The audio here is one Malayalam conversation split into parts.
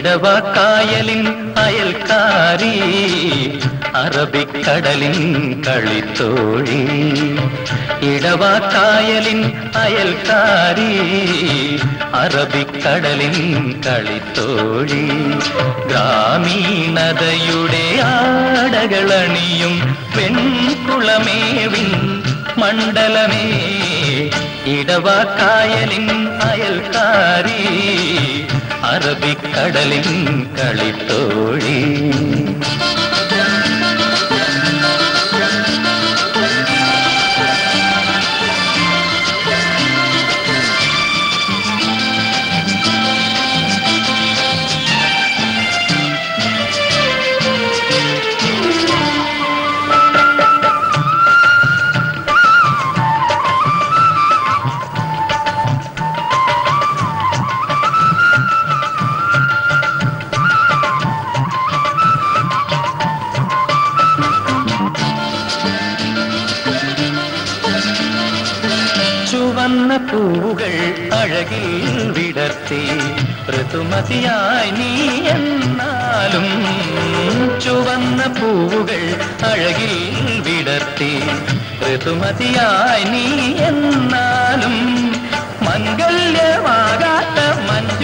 ഇടവക്കായലിൻ അയൽക്കാരി അറബിക്കടലിൻ കളിത്തോഴി. ഇടവക്കായലിൻ അയൽക്കാരി അറബിക്കടലിൻ കളിത്തോഴി. ഗ്രാമീണതയുടെ ആടകളണിയും പെൺകുളമേവിൻ മണ്ഡലമേ. ഇടവക്കായലിൻ അയൽക്കാരി അറബിക്കടലിൻ കളിത്തോഴി പൂവുകൾ അഴകിൽ വിടർത്തി. ഋതുമതിയായി നീ എന്നാലും ചുവന്ന പൂവുകൾ അഴകിൽ വിടർത്തി. ഋതുമതിയായി നീ എന്നാലും മംഗല്യമാകാത്ത മഞ്ജുളാങ്കി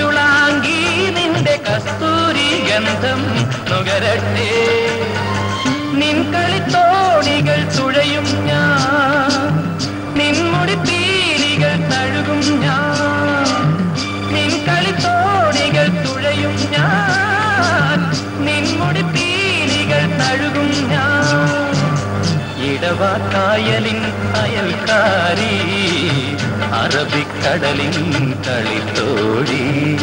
ഇടവാക്കായലിൻ അയൽക്കാരി. അറബിക്കടലിൻ കളിത്തോഴി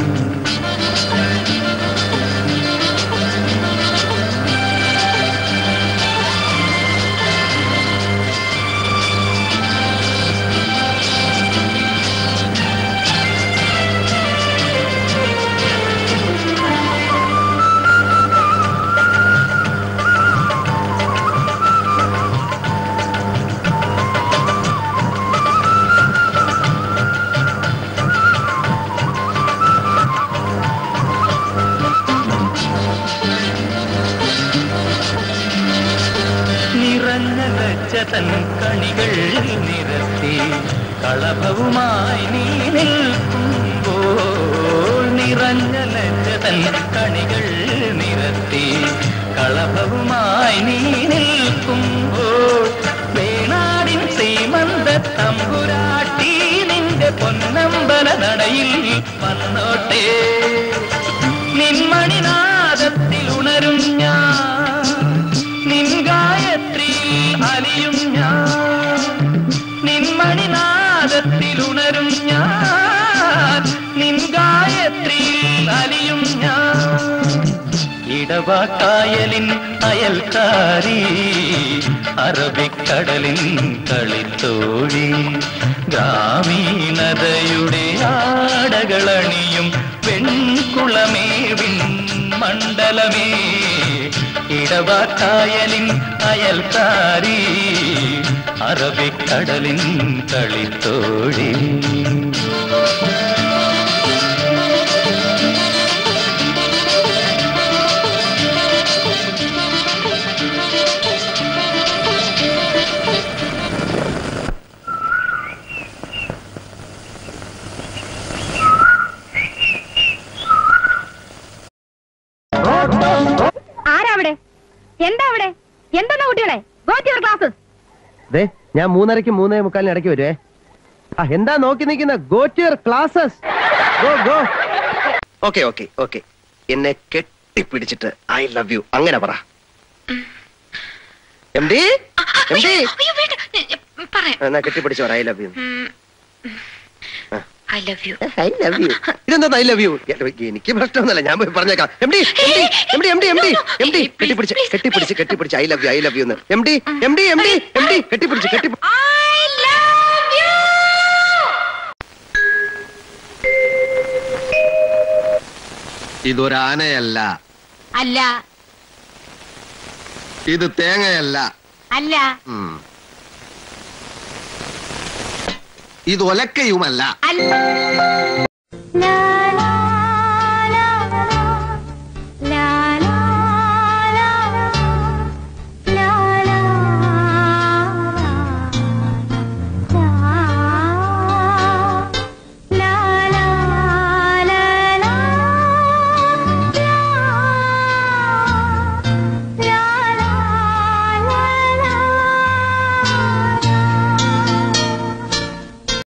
നിറഞ്ഞ തൻ കണികൾ നിരത്തി കളഭവുമായി നീ നിൽക്കുമ്പോൾ നിറഞ്ഞ ലജ്ജതൻ കണികൾ നിരത്തി കളഭവുമായി നീ നിൽക്കുമ്പോൾ വേണാടിൻ ശ്രീമന്ത തമ്പുരാട്ടി നിന്റെ പൊന്നമ്പല നടയിൽ വന്നോട്ടെ. ഉണരും ഞാൻ. നിൻ അലിയും ഞാൻ. ഇടവാക്കായലിൻ അയൽക്കാരി അറബിക്കടലിൻ കളിത്തോഴി. ഗ്രാമീണതയുടെ ആടകളണിയും പെൺകുളമേവിൻ മണ്ഡലമേ. ഇടവാക്കായലിൻ അയൽക്കാരി അറബിക്കടലിൻ കളിത്തോഴി ദേ ഞാൻ മൂന്നരയ്ക്ക് മൂന്നേ മുക്കാലിന് ഇടയ്ക്ക് വരുവേ. ആ എന്താ നോക്കി നിൽക്കുന്ന? Go to your classes go go okay okay okay എന്നെ കെട്ടിപ്പിടിച്ചിട്ട് ഐ ലവ് യു അങ്ങനെ പറ. എം ഡി എം ഡി എന്നാ കെട്ടിപ്പിടിച്ചു പറ I love you I love you I love you ഇതെന്താ ഐ ലവ് യു എനിക്ക് പ്രശ്നമൊന്നുമല്ല ഞാൻ പോയി പറഞ്ഞേക്കാം M D M D M D M D M D കെട്ടിപ്പിടിച്ച് കെട്ടിപ്പിടിച്ച് കെട്ടിപ്പിടിച്ച് I love you I love you എന്ന് M D M D M D M D കെട്ടിപ്പിടിച്ച് കെട്ടി ഐ ലവ് യു ഇതൊരാനയല്ല അല്ല ഇത് തേങ്ങയല്ല അല്ല ഇത് ഒലക്കയുമല്ല. അല്ല.